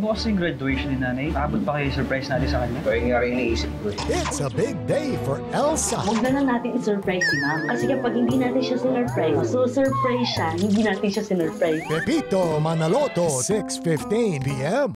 Ano Bukas yung graduation ni nanay. Abot pa kayo surprise natin sa kanya. Kaya nga rin iniisip ko eh. It's a big day for Elsa. Huwag na lang natin i-surprise si ma'am. Kasi kapag hindi natin siya sinurprise, so surprise siya, hindi natin siya sinurprise. Pepito Manaloto, 6.15 p.m.